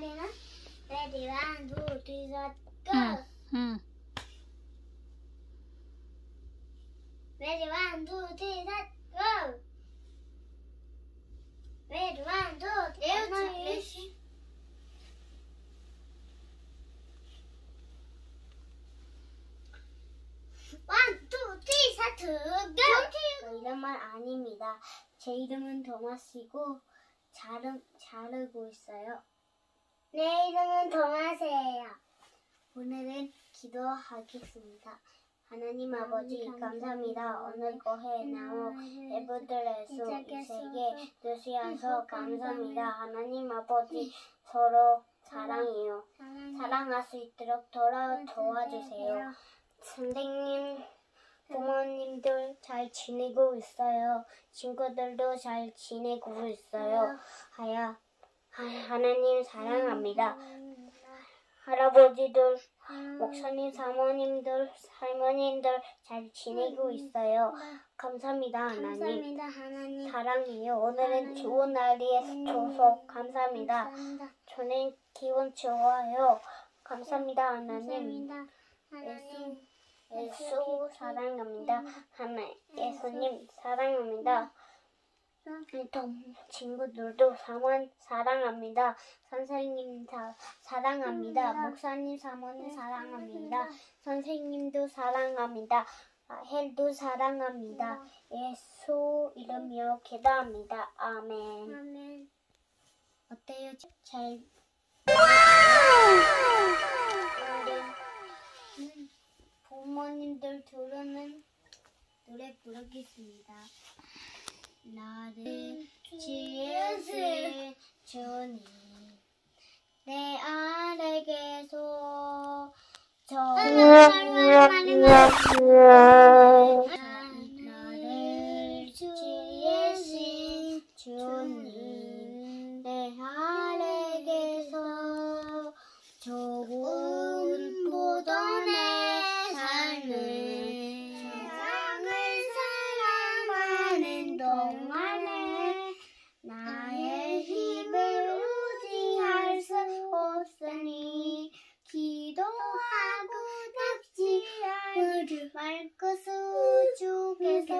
말이는 레디 완두 뒤서 끝. 응, 응. 레디 완두 뒤서 끝. 레디 완두 뒤서 완두 뒤서 끝. 저 이름은 아닙니다. 제 이름은 도마스이고 자르, 자르고 있어요. 내 이름은 도마스예요. 오늘은 기도하겠습니다. 하나님 아버지 감사합니다. 오늘 거해 나오 애부들에서 이 세계 누시아서 감사합니다. 하나님 아버지 서로 사랑해요. 사랑할 수 있도록 돌아 도와주세요. 선생님, 부모님들 잘 지내고 있어요. 친구들도 잘 지내고 있어요. 하야, 하, 하나님 사랑합니다. 할아버지들, 목사님, 사모님들, 할머님들 잘 지내고 있어요. 감사합니다, 하나님. 감사합니다 하나님. 사랑해요. 오늘은 하나님. 좋은 날이 줘서 감사합니다. 감사합니다. 저는 기분 좋아요. 감사합니다, 하나님. 감사합니다 하나님. 예수 사랑합니다. 하나 예수님 사랑합니다. 동 친구들도 사원 사랑합니다. 선생님 사, 사랑합니다. 목사님 사모님 사랑합니다. 선생님도 사랑합니다. 아, 헬도 사랑합니다. 예수 이름으로 기도합니다. 아멘. 아멘. 어때요? 잘 오늘은 부모님들 부르는 노래 부르겠습니다. 나를 지으신 주님 내 아래 계소 저 나를 지으신 주님 내 아래 계소 좋은 하고 낙지 물을 맑고 수죽에서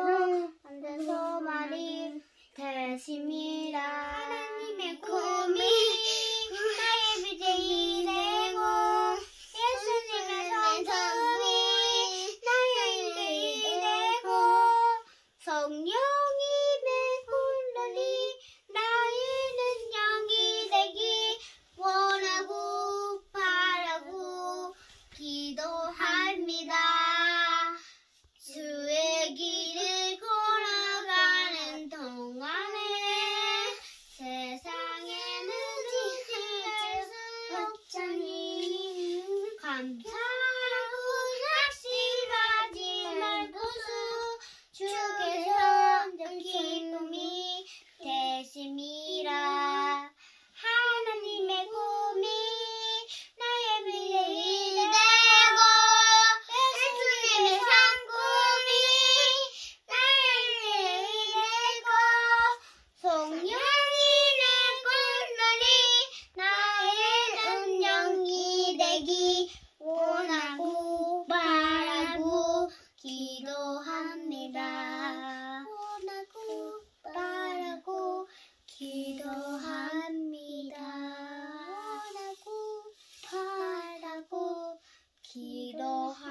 만든 소말이 대심이라 하나님의 꿈이 do.